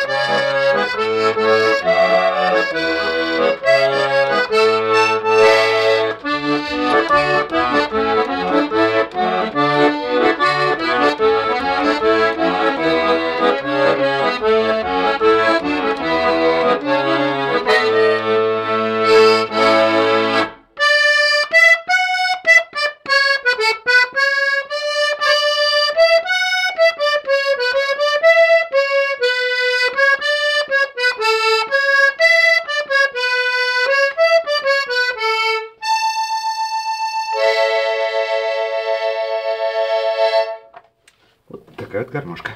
Thank you. сверкает гармошка.